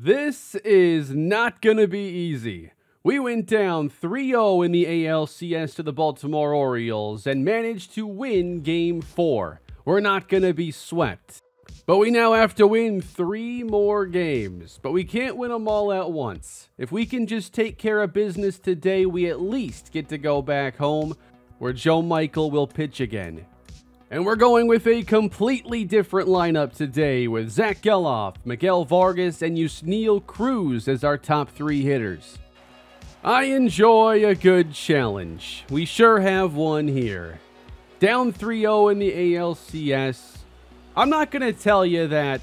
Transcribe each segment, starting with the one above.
This is not going to be easy. We went down 3 0 in the ALCS to the Baltimore Orioles and managed to win game four. We're not going to be swept. But we now have to win three more games. But we can't win them all at once. If we can just take care of business today, we at least get to go back home where Joe Michael will pitch again. And we're going with a completely different lineup today with Zach Gelof, Miguel Vargas, and Yusniel Cruz as our top three hitters. I enjoy a good challenge. We sure have one here. Down 3 0 in the ALCS. I'm not going to tell you that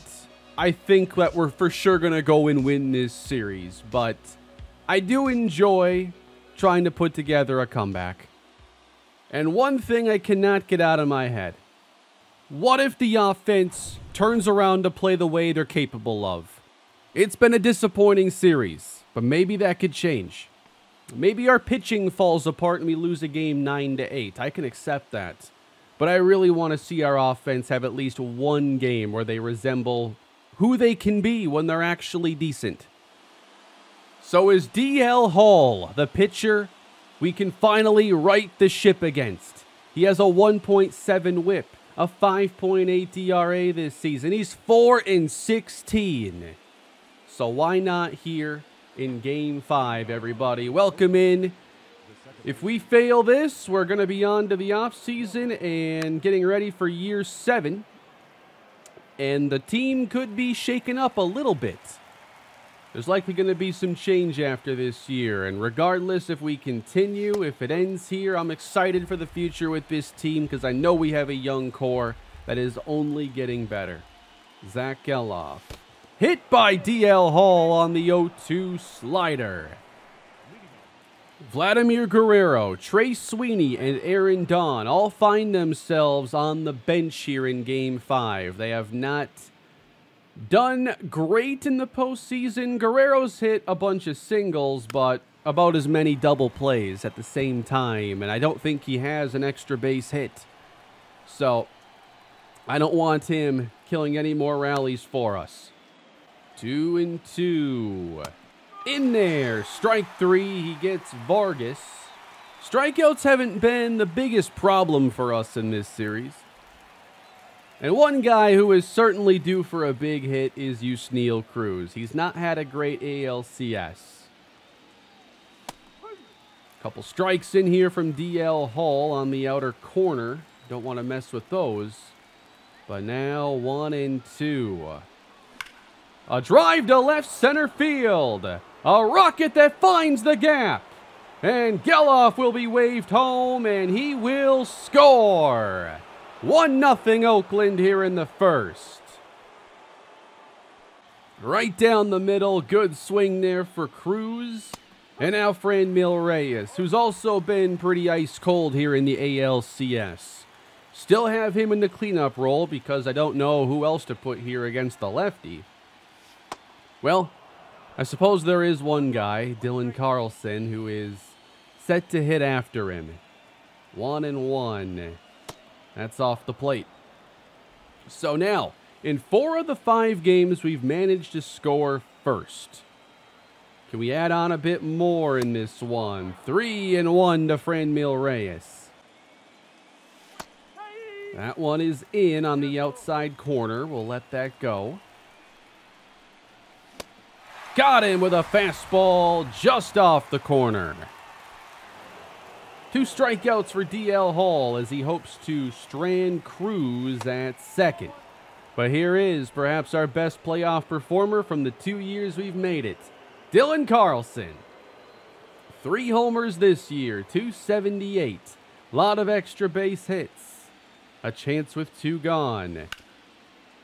I think that we're for sure going to go and win this series, but I do enjoy trying to put together a comeback. And one thing I cannot get out of my head. What if the offense turns around to play the way they're capable of? It's been a disappointing series, but maybe that could change. Maybe our pitching falls apart and we lose a game 9 to 8. I can accept that. But I really want to see our offense have at least one game where they resemble who they can be when they're actually decent. So is DL Hall the pitcher we can finally right the ship against. He has a 1.7 whip, a 5.8 ERA this season. He's 4 in 16. So why not here in game 5 everybody? Welcome in. If we fail this, we're going to be on to the off season and getting ready for year 7. And the team could be shaken up a little bit. There's likely going to be some change after this year, and regardless if we continue, if it ends here, I'm excited for the future with this team because I know we have a young core that is only getting better. Zach Gelof. Hit by DL Hall on the 0-2 slider. Vladimir Guerrero, Trey Sweeney, and Aaron Dunn all find themselves on the bench here in Game 5. They have not done great in the postseason. Guerrero's hit a bunch of singles, but about as many double plays at the same time, and I don't think he has an extra base hit. So I don't want him killing any more rallies for us. Two and two. In there. Strike three. He gets Vargas. Strikeouts haven't been the biggest problem for us in this series. And one guy who is certainly due for a big hit is Yusniel Cruz. He's not had a great ALCS. Couple strikes in here from DL Hall on the outer corner. Don't want to mess with those. But now one and two. A drive to left center field. A rocket that finds the gap. And Gelof will be waved home and he will score. 1 0 Oakland here in the first. Right down the middle, good swing there for Cruz. And now Franmil Reyes, who's also been pretty ice cold here in the ALCS. Still have him in the cleanup role because I don't know who else to put here against the lefty. Well, I suppose there is one guy, Dylan Carlson, who is set to hit after him. One and one. That's off the plate. So now, in four of the five games, we've managed to score first. Can we add on a bit more in this one? Three and one to Franmil Reyes. That one is in on the outside corner. We'll let that go. Got him with a fastball just off the corner. Two strikeouts for DL Hall as he hopes to strand Cruz at second. But here is perhaps our best playoff performer from the two years we've made it Dylan Carlson. Three homers this year, 278. Lot of extra base hits. A chance with two gone.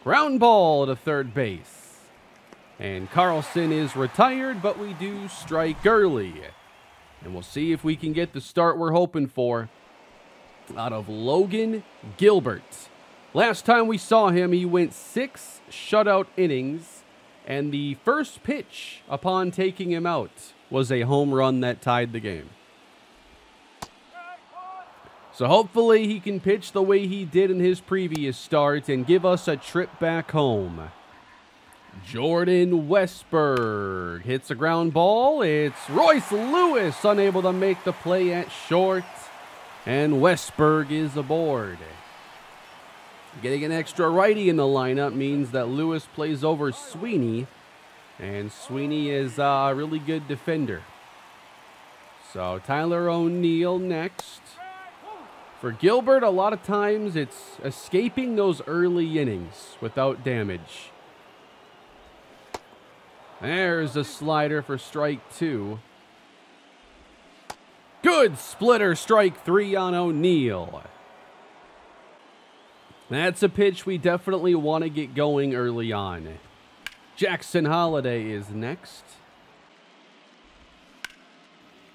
Ground ball to third base. And Carlson is retired, but we do strike early. And we'll see if we can get the start we're hoping for out of Logan Gilbert. Last time we saw him, he went six shutout innings, and the first pitch upon taking him out was a home run that tied the game. So hopefully he can pitch the way he did in his previous start and give us a trip back home. Jordan Westburg hits a ground ball. It's Royce Lewis unable to make the play at short. And Westburg is aboard. Getting an extra righty in the lineup means that Lewis plays over Sweeney. And Sweeney is a really good defender. So Tyler O'Neill next. For Gilbert, a lot of times it's escaping those early innings without damage. There's a slider for strike two. Good splitter, strike three on O'Neill. That's a pitch we definitely want to get going early on. Jackson Holliday is next.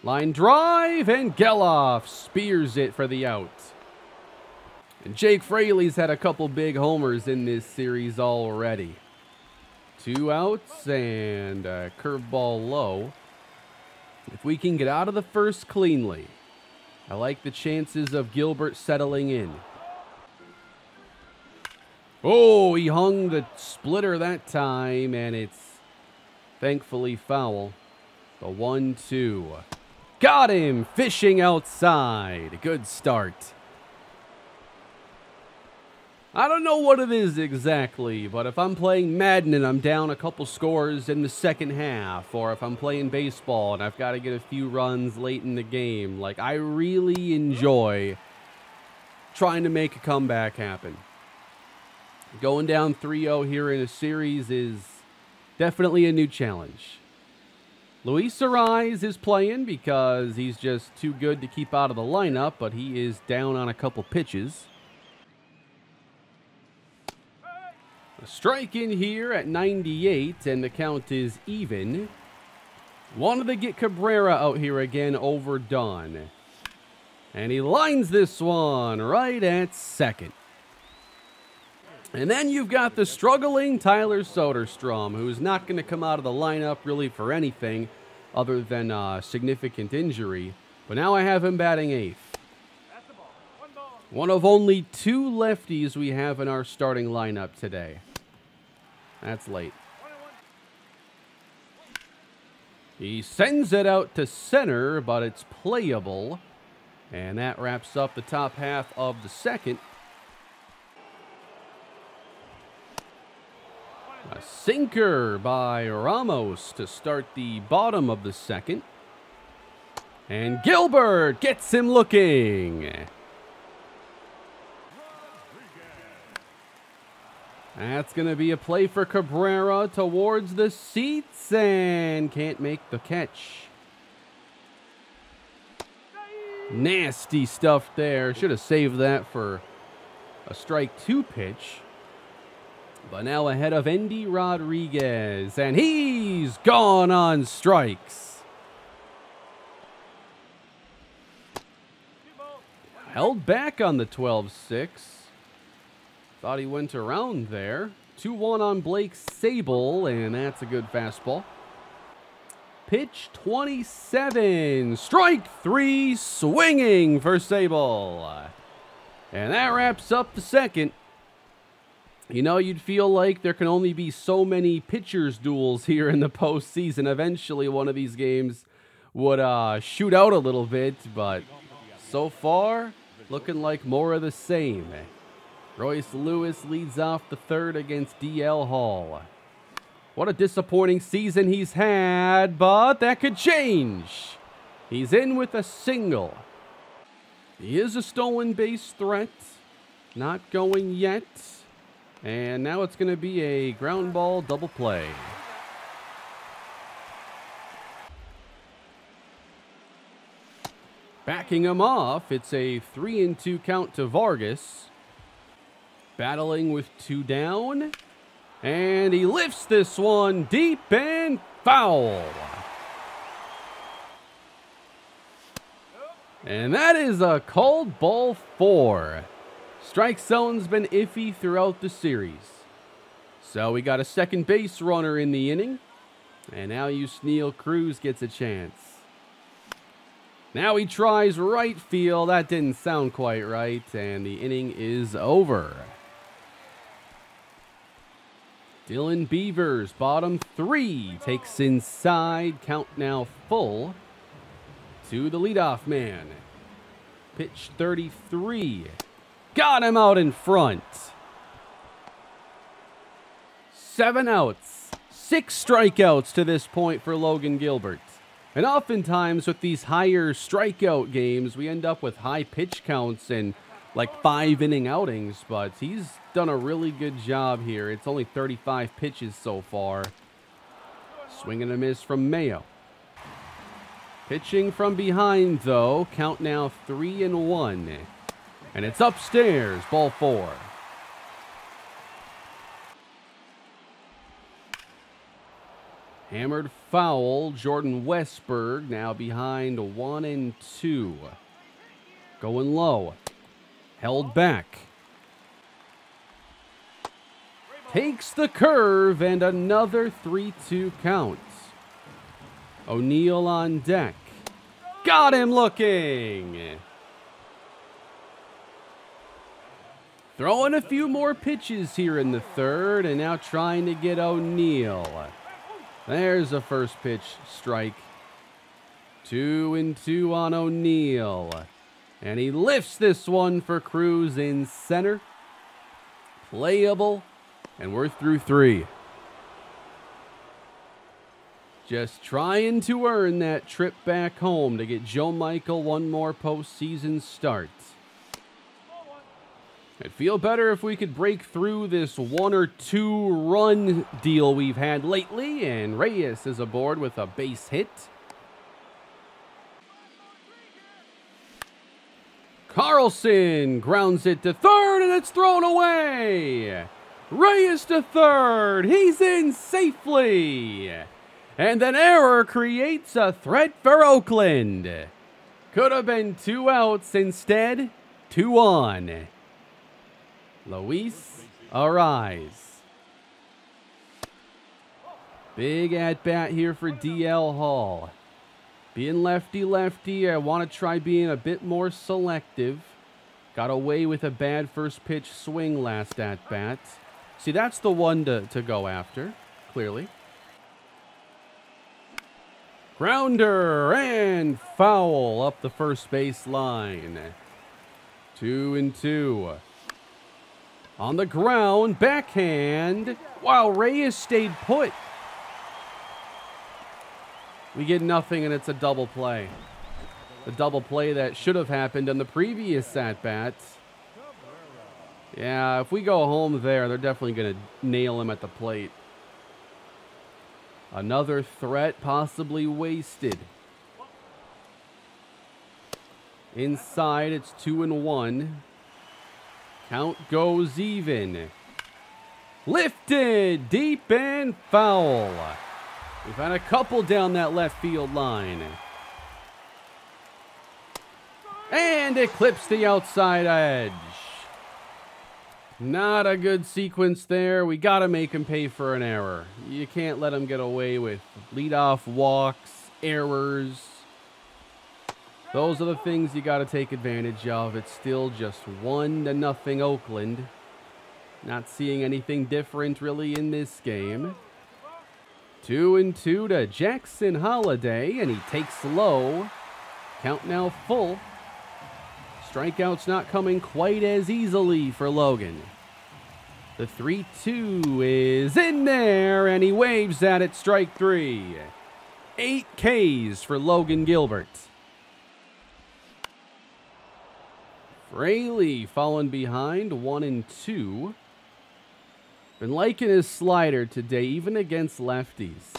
Line drive, and Gelof spears it for the out. And Jake Fraley's had a couple big homers in this series already. Two outs and a curveball low. If we can get out of the first cleanly, I like the chances of Gilbert settling in. Oh, he hung the splitter that time, and it's thankfully foul. The one two. Got him fishing outside. Good start. I don't know what it is exactly, but if I'm playing Madden and I'm down a couple scores in the second half, or if I'm playing baseball and I've got to get a few runs late in the game, like I really enjoy trying to make a comeback happen. Going down 3 0 here in a series is definitely a new challenge. Luis Arraez is playing because he's just too good to keep out of the lineup, but he is down on a couple pitches. Strike in here at 98, and the count is even. Wanted to get Cabrera out here again over Dunn. And he lines this one right at second. And then you've got the struggling Tyler Soderstrom, who's not going to come out of the lineup really for anything other than a significant injury. But now I have him batting eighth. One of only two lefties we have in our starting lineup today. That's late. He sends it out to center, but it's playable. And that wraps up the top half of the second. A sinker by Ramos to start the bottom of the second. And Gilbert gets him looking. That's going to be a play for Cabrera towards the seats and can't make the catch. Nasty stuff there. Should have saved that for a strike two pitch. But now ahead of Endy Rodriguez, and he's gone on strikes. Held back on the 12 6. Thought he went around there. 2 1 on Blake Sabol, and that's a good fastball. Pitch 27. Strike three, swinging for Sabol. And that wraps up the second. You know, you'd feel like there can only be so many pitchers duels here in the postseason. Eventually, one of these games would uh, shoot out a little bit, but so far, looking like more of the same. Royce Lewis leads off the third against DL Hall. What a disappointing season he's had, but that could change. He's in with a single. He is a stolen base threat. Not going yet. And now it's going to be a ground ball double play. Backing him off, it's a 3 and 2 count to Vargas. Battling with two down. And he lifts this one deep and foul. And that is a cold ball four. Strike zone's been iffy throughout the series. So we got a second base runner in the inning. And now Yusniel Cruz gets a chance. Now he tries right field. That didn't sound quite right. And the inning is over. Dylan Beavers, bottom three, takes inside. Count now full to the leadoff man. Pitch 33. Got him out in front. Seven outs, six strikeouts to this point for Logan Gilbert. And oftentimes with these higher strikeout games, we end up with high pitch counts and like five inning outings, but he's done a really good job here. It's only 35 pitches so far. Swing and a miss from Mayo. Pitching from behind, though. Count now three and one. And it's upstairs, ball four. Hammered foul. Jordan Westburg now behind one and two. Going low. Held back. Takes the curve and another 3 2 count. O'Neill on deck. Got him looking. Throwing a few more pitches here in the third and now trying to get O'Neill. There's a first pitch strike. Two and two on O'Neill. And he lifts this one for Cruz in center. Playable. And we're through three. Just trying to earn that trip back home to get Joe Michael one more postseason start. I'd feel better if we could break through this one or two run deal we've had lately, and Reyes is aboard with a base hit. Carlson grounds it to third, and it's thrown away. Reyes to third. He's in safely. And an error creates a threat for Oakland. Could have been two outs instead, two on. Luis Arraez. Big at bat here for DL Hall. Being lefty lefty, I want to try being a bit more selective. Got away with a bad first pitch swing last at bat. See, that's the one to, to go after, clearly. Grounder and foul up the first base line. Two and two. On the ground, backhand. Wow, Reyes stayed put. We get nothing, and it's a double play. A double play that should have happened in the previous at-bat. Yeah, if we go home there, they're definitely going to nail him at the plate. Another threat possibly wasted. Inside, it's two and one. Count goes even. Lifted deep and foul. We've had a couple down that left field line. And it clips the outside edge. Not a good sequence there. We got to make him pay for an error. You can't let him get away with leadoff walks, errors. Those are the things you got to take advantage of. It's still just one to nothing Oakland. Not seeing anything different really in this game. Two and two to Jackson Holliday, and he takes low. Count now full. Strikeouts not coming quite as easily for Logan. The 3 2 is in there, and he waves at it, strike three. Eight Ks for Logan Gilbert. Fraley falling behind, one and two. Been liking his slider today, even against lefties.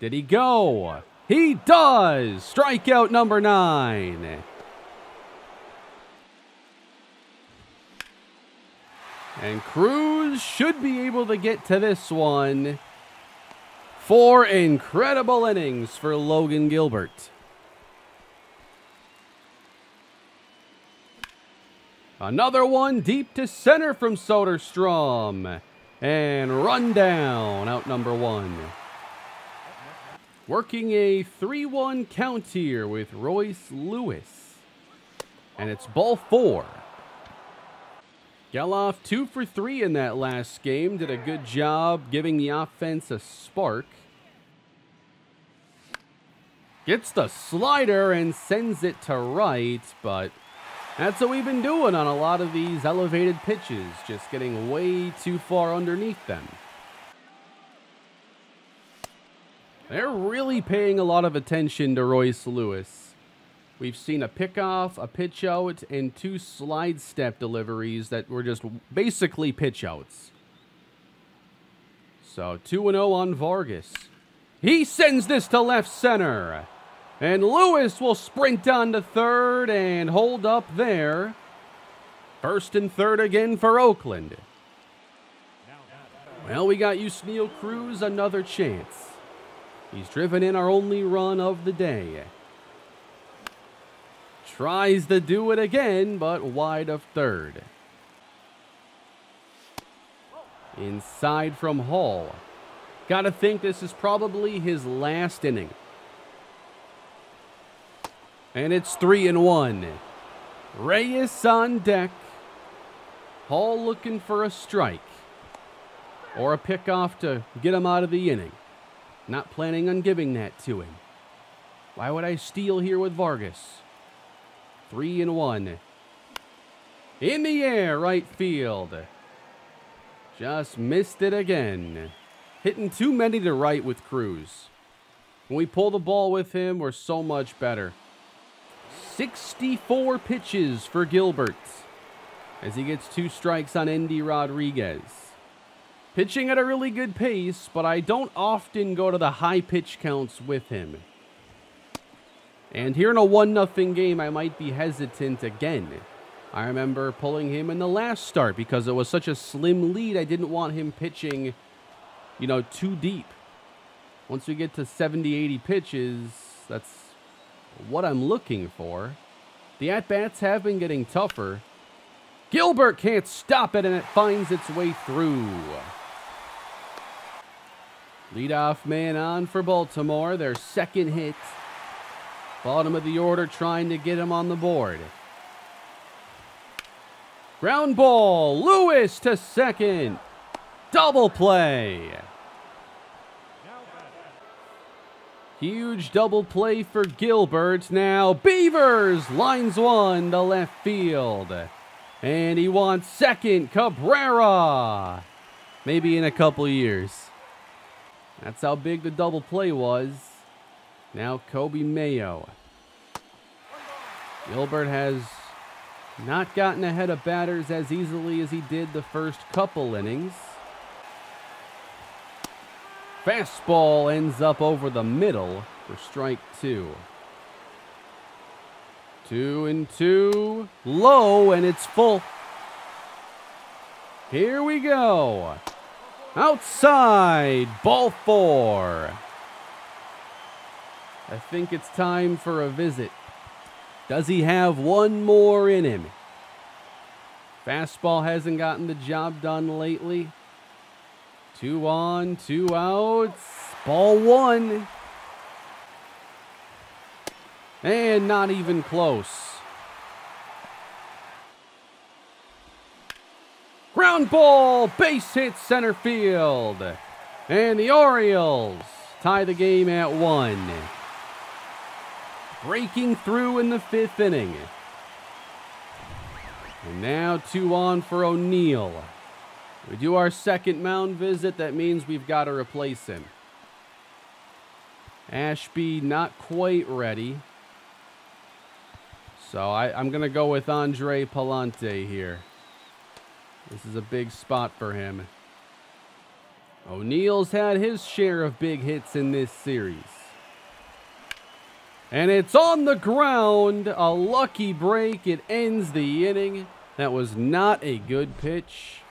Did he go? He does! Strikeout number nine. And Cruz should be able to get to this one. Four incredible innings for Logan Gilbert. Another one deep to center from Soderstrom. And run down, out number one. Working a 3-1 count here with Royce Lewis. And it's ball four. Gelof, two for three in that last game. Did a good job giving the offense a spark. Gets the slider and sends it to right, but that's what we've been doing on a lot of these elevated pitches, just getting way too far underneath them. They're really paying a lot of attention to Royce Lewis. We've seen a pickoff, a pitch out, and two slide step deliveries that were just basically pitch outs. So 2 0 on Vargas. He sends this to left center. And Lewis will sprint on to third and hold up there. First and third again for Oakland. Well, we got Yusniel Cruz another chance. He's driven in our only run of the day. Tries to do it again, but wide of third. Inside from Hall. Gotta think this is probably his last inning. And it's three and one. Reyes on deck. Hall looking for a strike. Or a pickoff to get him out of the inning. Not planning on giving that to him. Why would I steal here with Vargas? Three and one. In the air, right field. Just missed it again. Hitting too many to right with Cruz. When we pull the ball with him, we're so much better. 64 pitches for Gilbert as he gets two strikes on Endy Rodriguez. Pitching at a really good pace, but I don't often go to the high pitch counts with him. And here in a 1 0 game, I might be hesitant again. I remember pulling him in the last start because it was such a slim lead. I didn't want him pitching, you know, too deep. Once we get to 70, 80 pitches, that's what I'm looking for. The at bats have been getting tougher. Gilbert can't stop it, and it finds its way through. Leadoff man on for Baltimore, their second hit. Bottom of the order trying to get him on the board. Ground ball, Lewis to second. Double play. Huge double play for Gilbert. Now Beavers lines one to left field. And he wants second, Cabrera. Maybe in a couple years. That's how big the double play was. Now Coby Mayo. Gilbert has not gotten ahead of batters as easily as he did the first couple innings. Fastball ends up over the middle for strike two. Two and two. Low, and it's full. Here we go. Outside, ball four. I think it's time for a visit. Does he have one more in him? Fastball hasn't gotten the job done lately. Two on, two outs. Ball one. And not even close. Ground ball, base hit center field. And the Orioles tie the game at one. Breaking through in the fifth inning. And now two on for O'Neill. We do our second mound visit. That means we've got to replace him. Ashby not quite ready. So I, am going to go with Andre Pallante here. This is a big spot for him. O'Neill's had his share of big hits in this series. And it's on the ground. A lucky break. It ends the inning. That was not a good pitch.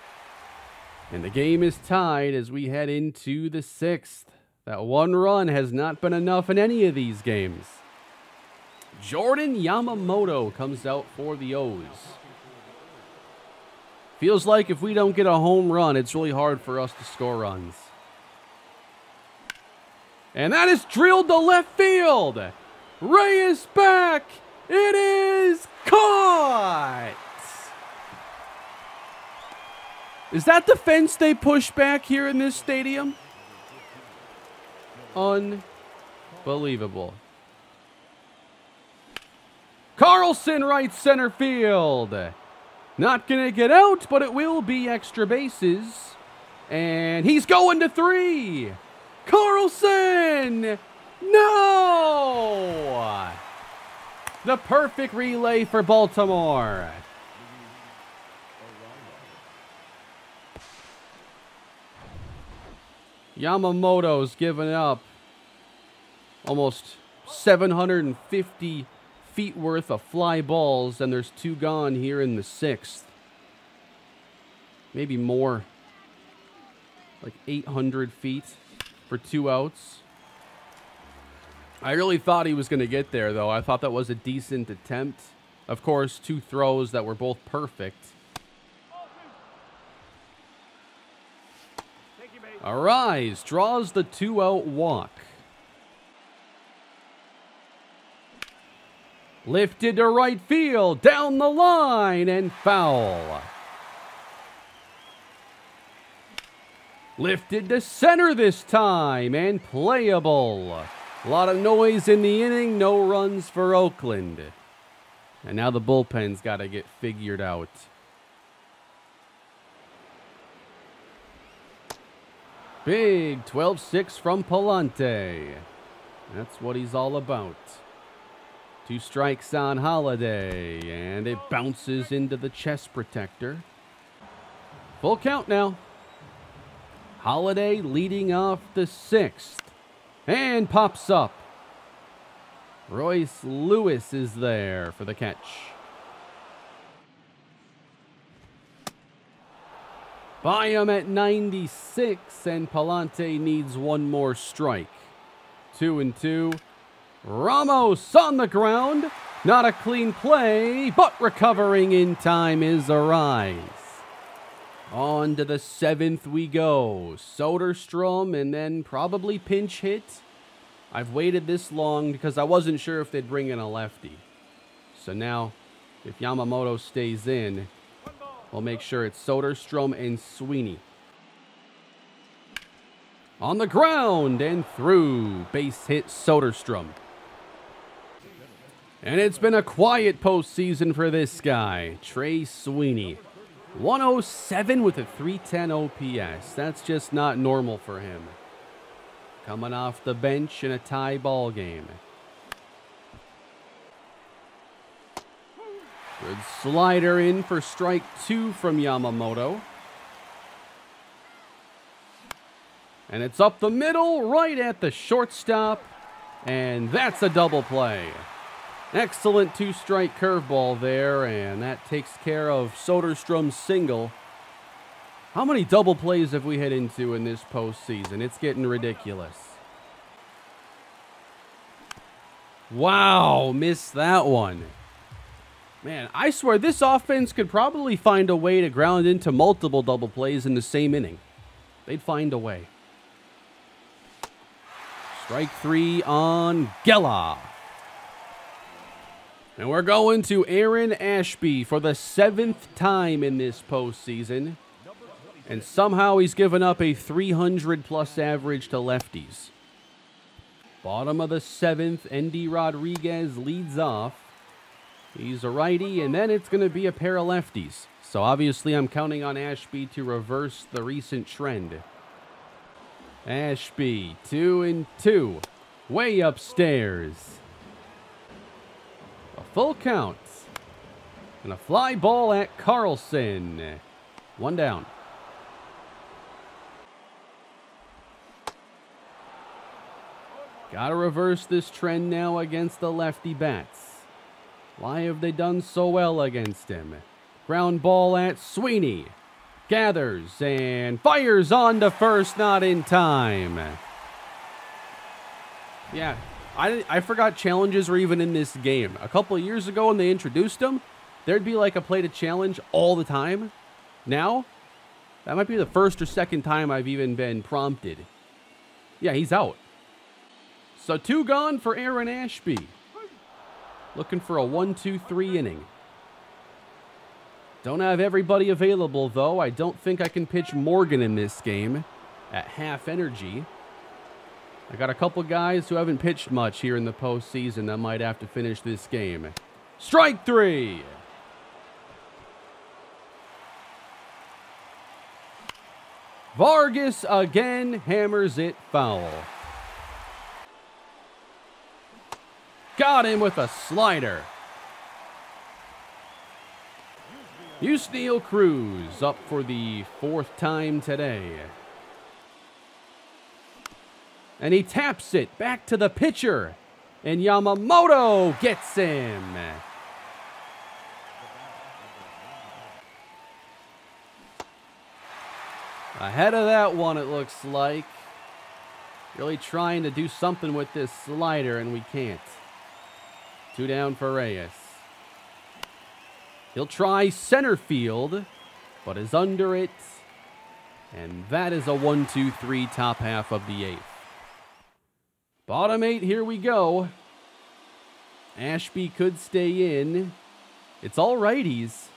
And the game is tied as we head into the sixth. That one run has not been enough in any of these games. Jordan Yamamoto comes out for the O's. Feels like if we don't get a home run, it's really hard for us to score runs. And that is drilled to left field. Reyes back. It is caught. Is that the fence they push back here in this stadium? Unbelievable. Carlson right center field. Not going to get out, but it will be extra bases. And he's going to three. Carlson! No! The perfect relay for Baltimore. Yamamoto's given up almost 750 feet worth of fly balls, and there's two gone here in the sixth. Maybe more. Like 800 feet for two outs. I really thought he was going to get there, though. I thought that was a decent attempt. Of course, two throws that were both perfect. Arraez draws the two out walk. Lifted to right field, down the line, and foul. Lifted to center this time, and playable. A lot of noise in the inning, no runs for Oakland. And now the bullpen's got to get figured out. Big 12-6 from Pallante. That's what he's all about. Two strikes on Holliday, and it bounces into the chest protector. Full count now. Holliday leading off the sixth. And pops up. Royce Lewis is there for the catch. By him at 96, and Pallante needs one more strike. Two and two. Ramos on the ground. Not a clean play, but recovering in time is Arraez. On to the seventh we go. Soderstrom and then probably pinch hit. I've waited this long because I wasn't sure if they'd bring in a lefty. So now, if Yamamoto stays in, we'll make sure it's Soderstrom and Sweeney. On the ground and through. Base hit Soderstrom. And it's been a quiet postseason for this guy, Trey Sweeney. 107 with a 310 OPS. That's just not normal for him. Coming off the bench in a tie ball game. Good slider in for strike two from Yamamoto. And it's up the middle, right at the shortstop. And that's a double play. Excellent two-strike curveball there, and that takes care of Soderstrom's single. How many double plays have we hit into in this postseason? It's getting ridiculous. Wow, missed that one. Man, I swear this offense could probably find a way to ground into multiple double plays in the same inning. They'd find a way. Strike three on Gela. And we're going to Aaron Ashby for the seventh time in this postseason. And somehow he's given up a 300 plus average to lefties. Bottom of the seventh, Endy Rodriguez leads off. He's a righty, and then it's going to be a pair of lefties. So obviously, I'm counting on Ashby to reverse the recent trend. Ashby, two and two, way upstairs. A full count. And a fly ball at Carlson. One down. Got to reverse this trend now against the lefty bats. Why have they done so well against him? Ground ball at Sweeney. Gathers and fires on to first, not in time. Yeah, I, I forgot challenges were even in this game. A couple of years ago when they introduced them, there'd be like a play to challenge all the time. Now, that might be the first or second time I've even been prompted. Yeah, he's out. So two gone for Aaron Ashby. Looking for a one, two, three inning. Don't have everybody available, though. I don't think I can pitch Morgan in this game at half energy. I got a couple guys who haven't pitched much here in the postseason that might have to finish this game. Strike three! Vargas again hammers it foul. Got him with a slider. Yusniel Cruz up for the fourth time today. And he taps it back to the pitcher. And Yamamoto gets him. Ahead of that one, it looks like. Really trying to do something with this slider, and we can't. Two down for Reyes. He'll try center field, but is under it. And that is a one, two, three top half of the eighth. Bottom eight, here we go. Ashby could stay in. It's all righties.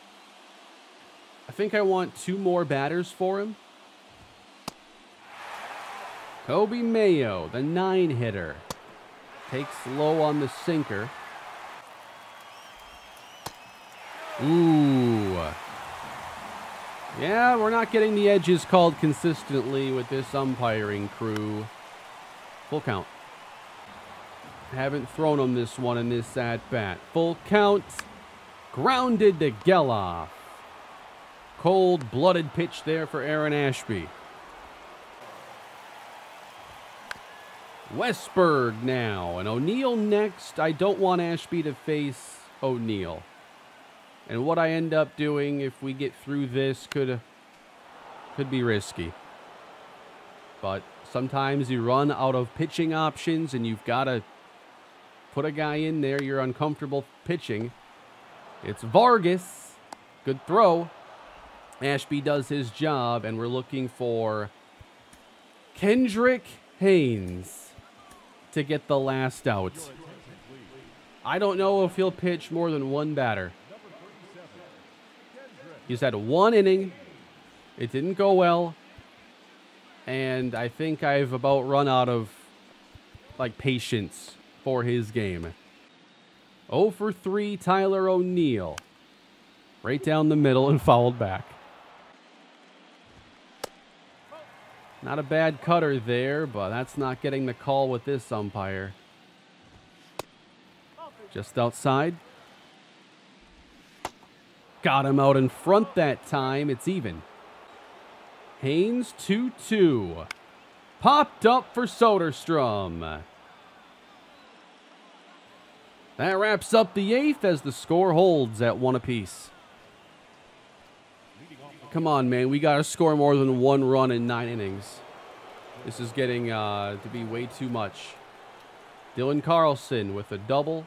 I think I want two more batters for him. Coby Mayo, the nine hitter, takes low on the sinker. Ooh. Yeah, we're not getting the edges called consistently with this umpiring crew. Full count. Haven't thrown him this one in this at bat. Full count. Grounded to Gelof. Cold blooded pitch there for Aaron Ashby. Westburg now. And O'Neill next. I don't want Ashby to face O'Neill. And what I end up doing if we get through this could uh, could be risky. But sometimes you run out of pitching options and you've got to put a guy in there you're uncomfortable pitching. It's Vargas. Good throw. Ashby does his job and we're looking for Kendrick Haynes to get the last out. I don't know if he'll pitch more than one batter. He's had one inning. It didn't go well. And I think I've about run out of like patience for his game. 0 for 3, Tyler O'Neill. Right down the middle and fouled back. Not a bad cutter there, but that's not getting the call with this umpire. Just outside. Got him out in front that time. It's even. Haynes 2-2. Popped up for Soderstrom. That wraps up the eighth as the score holds at one apiece. Come on, man. We got to score more than one run in nine innings. This is getting uh, to be way too much. Dylan Carlson with a double.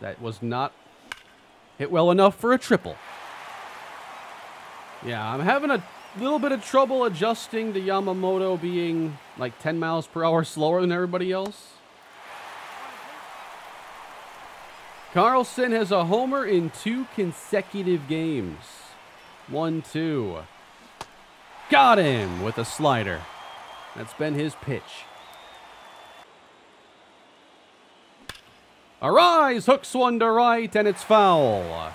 That was not hit well enough for a triple. Yeah, I'm having a little bit of trouble adjusting to Yamamoto being like 10 miles per hour slower than everybody else. Carlson has a homer in two consecutive games. One, two. Got him with a slider. That's been his pitch. Arraez hooks one to right, and it's foul.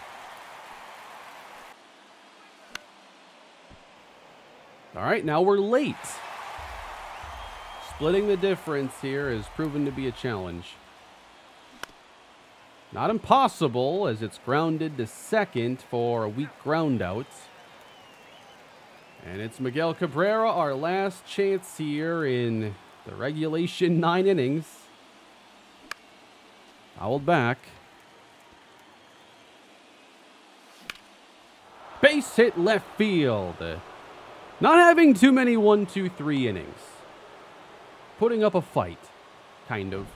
All right, now we're late. Splitting the difference here has proven to be a challenge. Not impossible, as it's grounded to second for a weak groundout. And it's Miguel Cabrera, our last chance here in the regulation nine innings. Fouled back. Base hit left field. Not having too many one, two, three innings. Putting up a fight, kind of.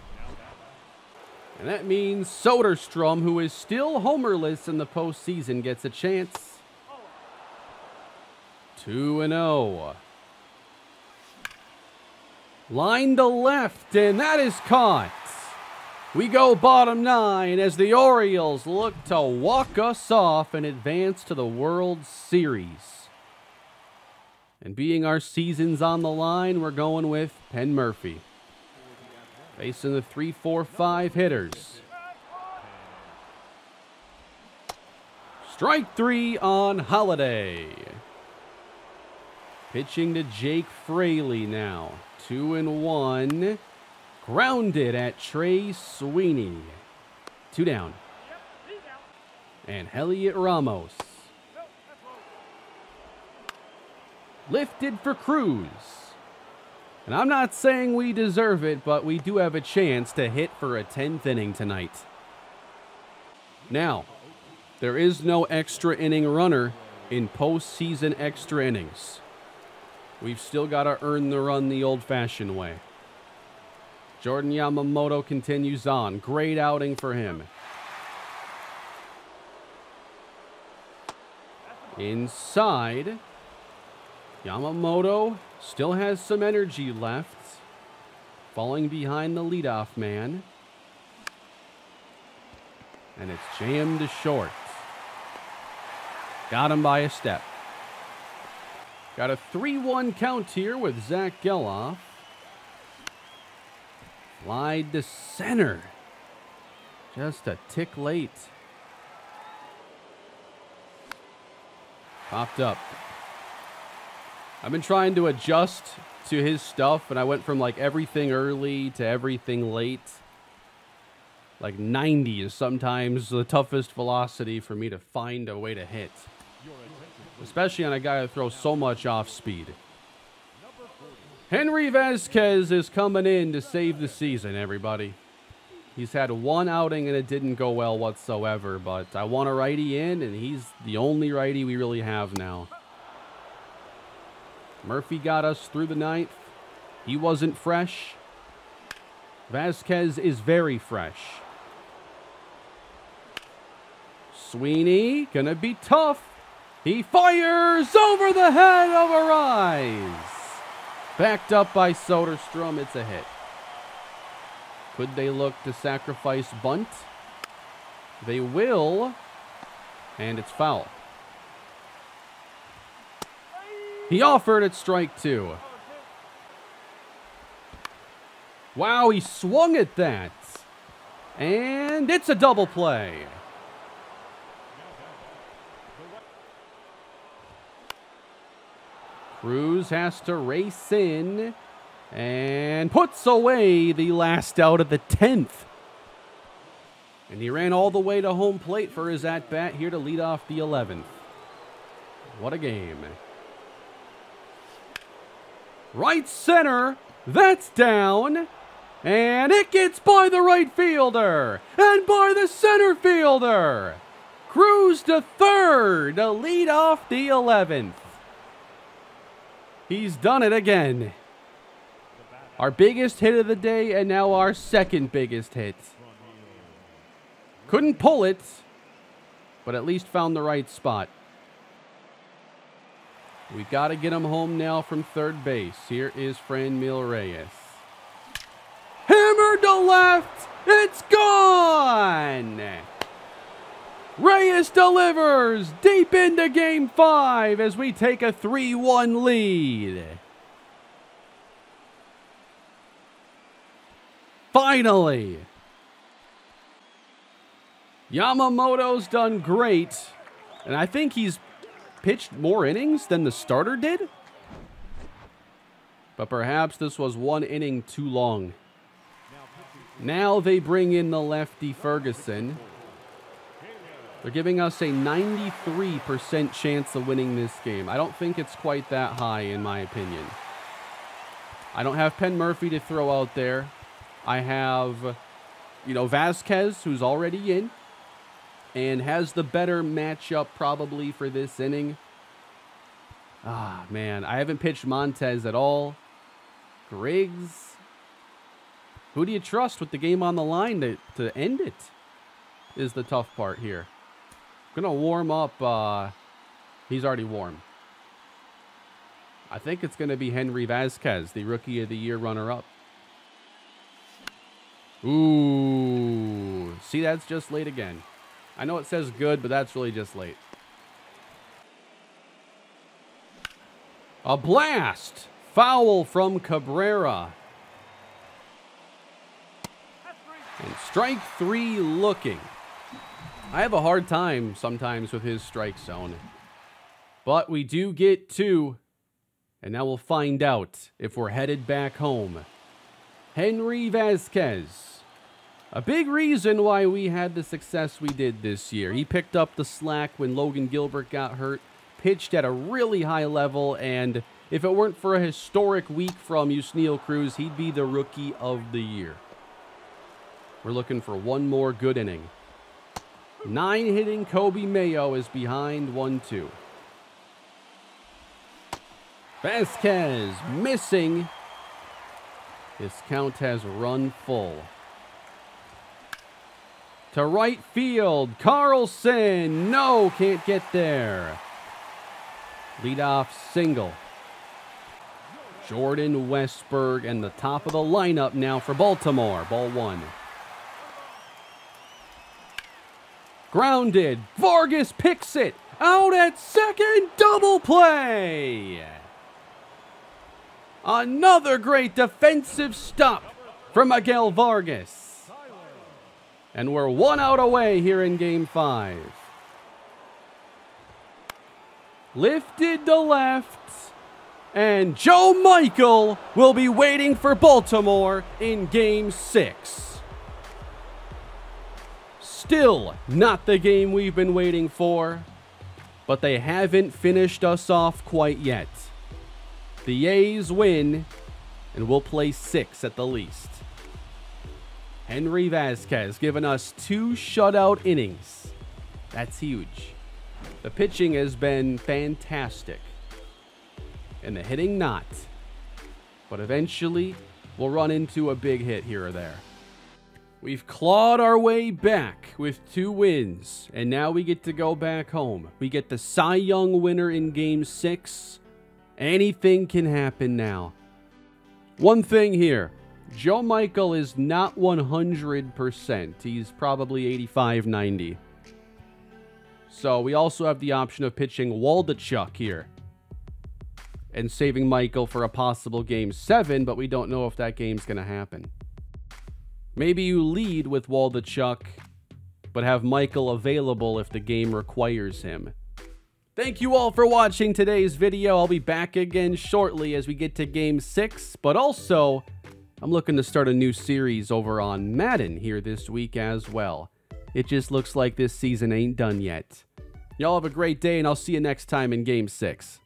And that means Soderstrom, who is still homerless in the postseason, gets a chance. 2 and 0. Line to left, and that is caught. We go bottom nine as the Orioles look to walk us off and advance to the World Series. And being our seasons on the line, we're going with Penn Murphy. Facing the 3 4 5 hitters. Strike three on Holliday. Pitching to Jake Fraley now. Two and one. Grounded at Trey Sweeney. Two down. And Heliot Ramos. Lifted for Cruz. And I'm not saying we deserve it, but we do have a chance to hit for a 10th inning tonight. Now, there is no extra inning runner in postseason extra innings. We've still got to earn the run the old fashioned way. Jordan Yamamoto continues on. Great outing for him. Inside, Yamamoto still has some energy left. Falling behind the leadoff man. And it's jammed to short. Got him by a step. Got a 3 1 count here with Zach Gelof. Slide to center. Just a tick late. Popped up. I've been trying to adjust to his stuff, and I went from like everything early to everything late. Like 90 is sometimes the toughest velocity for me to find a way to hit. Especially on a guy that throws so much off speed. Henry Vasquez is coming in to save the season, everybody. He's had one outing and it didn't go well whatsoever, but I want a righty in, and he's the only righty we really have now. Murphy got us through the ninth. He wasn't fresh. Vasquez is very fresh. Sweeney gonna be tough. He fires over the head of Arraez. Backed up by Soderstrom, it's a hit. Could they look to sacrifice bunt? They will, and it's foul. He offered at strike two. Wow, he swung at that. And it's a double play. Cruz has to race in and puts away the last out of the 10th. And he ran all the way to home plate for his at bat here to lead off the 11th. What a game. Right center, that's down. And it gets by the right fielder and by the center fielder. Cruz to third to lead off the 11th. He's done it again. Our biggest hit of the day and now our second biggest hit. Couldn't pull it, but at least found the right spot. We got to get him home now from third base. Here is Franmil Reyes. Hammered to left. It's gone. Reyes delivers deep into game five as we take a 3 1 lead. Finally, Yamamoto's done great, and I think he's pitched more innings than the starter did. But perhaps this was one inning too long. Now they bring in the lefty Ferguson. They're giving us a 93% chance of winning this game. I don't think it's quite that high, in my opinion. I don't have Penn Murphy to throw out there. I have, you know, Vasquez, who's already in and has the better matchup probably for this inning. Ah, man, I haven't pitched Montez at all. Griggs. Who do you trust with the game on the line to, to end it? Is the tough part here. Gonna warm up. Uh, he's already warm. I think it's gonna be Henry Vasquez, the Rookie of the Year runner-up. Ooh. See, that's just late again. I know it says good, but that's really just late. A blast! Foul from Cabrera. And strike three looking. I have a hard time sometimes with his strike zone. But we do get two. And now we'll find out if we're headed back home. Henry Vasquez. A big reason why we had the success we did this year. He picked up the slack when Logan Gilbert got hurt, pitched at a really high level, and if it weren't for a historic week from Yusniel Cruz, he'd be the rookie of the year. We're looking for one more good inning. Nine hitting Coby Mayo is behind 1 2. Vasquez missing. His count has run full. To right field, Carlson. No, can't get there. Leadoff single. Jordan Westburg and the top of the lineup now for Baltimore. Ball one. Grounded. Vargas picks it. Out at second. Double play. Another great defensive stop from Miguel Vargas. And we're one out away here in game five. Lifted to left. And Joe Michael will be waiting for Baltimore in game six. Still not the game we've been waiting for, but they haven't finished us off quite yet. The A's win, and we'll play six at the least. Henry Vasquez giving us two shutout innings. That's huge. The pitching has been fantastic, and the hitting not. But eventually, we'll run into a big hit here or there. We've clawed our way back with two wins, and now we get to go back home. We get the Cy Young winner in Game 6, Anything can happen now. One thing here Joe Michael is not 100%. He's probably 85 90. So we also have the option of pitching Waldichuk here and saving Michael for a possible game seven, but we don't know if that game's going to happen. Maybe you lead with Waldichuk, but have Michael available if the game requires him. Thank you all for watching today's video. I'll be back again shortly as we get to game six, but also I'm looking to start a new series over on Madden here this week as well. It just looks like this season ain't done yet. Y'all have a great day, and I'll see you next time in game six.